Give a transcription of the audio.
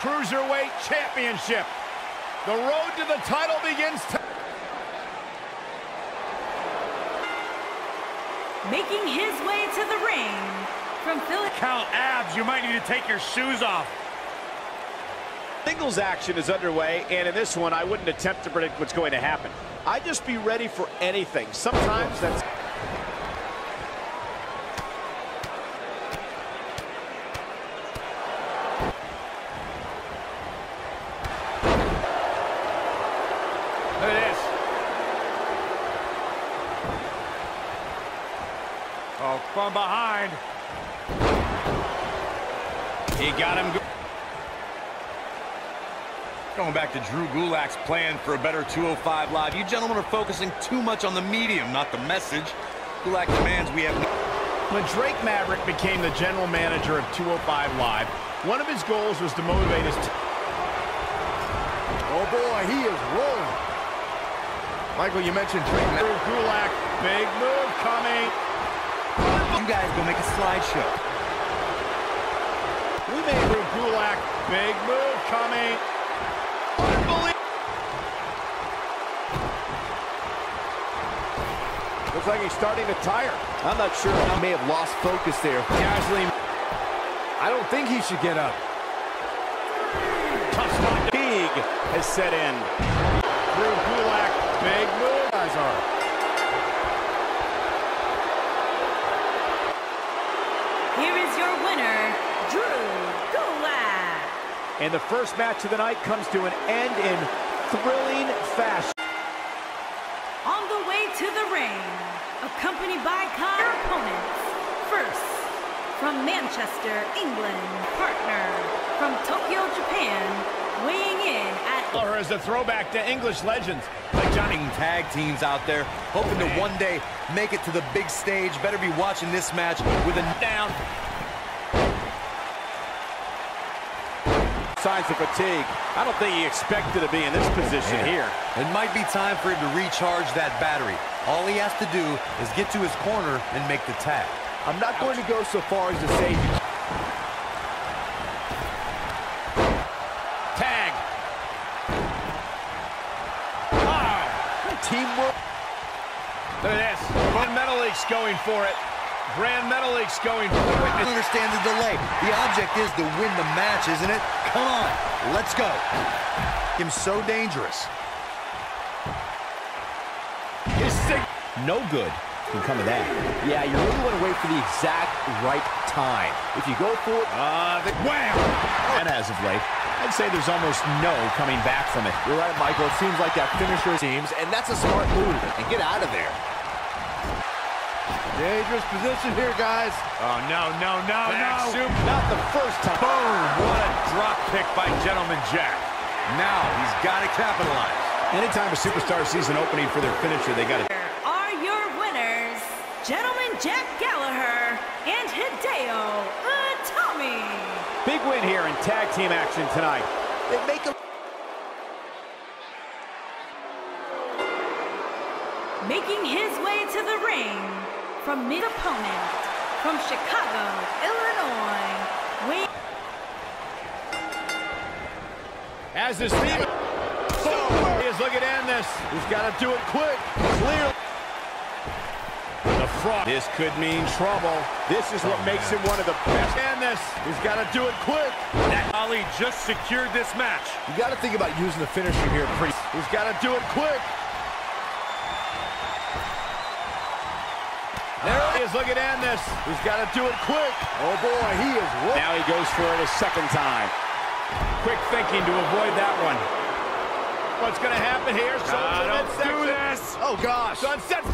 Cruiserweight Championship. The road to the title begins Making his way to the ring from Philly. Count abs, you might need to take your shoes off. Singles action is underway, and in this one, I wouldn't attempt to predict what's going to happen. I'd just be ready for anything. Sometimes that's... Look at this. Oh, from behind. He got him. Going back to Drew Gulak's plan for a better 205 Live. You gentlemen are focusing too much on the medium, not the message. Gulak demands we have... When Drake Maverick became the general manager of 205 Live, one of his goals was to motivate his... Oh boy, he is rolling. Michael, you mentioned Drake Maverick. Gulak, big move coming. You guys go make a slideshow. We made Drew Gulak, big move coming. Unbelievable. Looks like he's starting to tire. I'm not sure. He may have lost focus there. Casually. I don't think he should get up. Tough spot. Big has set in. Drew Gulak, big move. Guys are. Here is your winner, Drew Gulak. And the first match of the night comes to an end in thrilling fashion. On the way to the ring, accompanied by Connor opponents. First, from Manchester, England, partner from Tokyo, Japan, weighing in at Or as a throwback to English legends like Johnny. Tag teams out there hoping to one day make it to the big stage. Better be watching this match with a down. Signs of fatigue. I don't think he expected to be in this position here. It might be time for him to recharge that battery. All he has to do is get to his corner and make the tag. I'm not going to go so far as to say Tag. Oh, teamwork. look at this. Brand Metalink's going for it. Brand Metalink's going for I it. don't understand the delay. The object is to win the match, isn't it? Come on, let's go. Him so dangerous. His sig No good can come of that. Yeah, you really want to wait for the exact right time. If you go for it, Uh, the, wham! and as of late, I'd say there's almost no coming back from it. you're right, Michael. It seems like that finisher seems, and that's a smart move. And get out of there. Dangerous position here, guys. Oh, no, no, no, Back soup, not the first time. Boom! What a drop kick by Gentleman Jack. Now he's got to capitalize. Anytime a superstar sees an opening for their finisher, they got to... are Gentleman Jack Gallagher and Hideo Itami. Big win here in tag team action tonight. They make a Making his way to the ring from mid opponent from Chicago, Illinois, weighing As his team... He is looking to end this. He's got to do it quick. Clear. The. This could mean trouble. This is what makes him one of the best. And this. He's got to do it quick. That Ali just secured this match. You got to think about using the finisher here pretty. He's got to do it quick. There he is looking to end this. He's got to do it quick. Oh boy, he is rolling. Now he goes for it a second time. Quick thinking to avoid that one. What's going to happen here? Ah, don't Sunset do this. Oh gosh. Sunset.